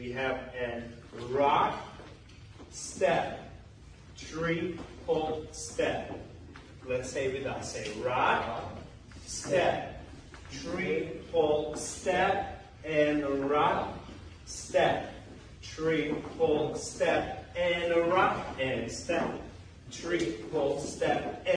we have a rock, step, triple step. Let's say with us. Say rock, step, triple step, and rock, step, triple step, and rock, and step, triple step. and.